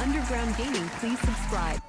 Underground Gaming, please subscribe.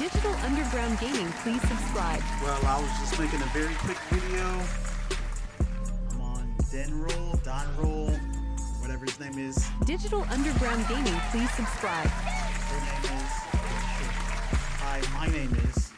Digital Underground Gaming, please subscribe. Well, I was just making a very quick video. I'm on Denroll, Donroll, whatever his name is. Digital Underground Gaming, please subscribe. Her name is. Hi, my name is.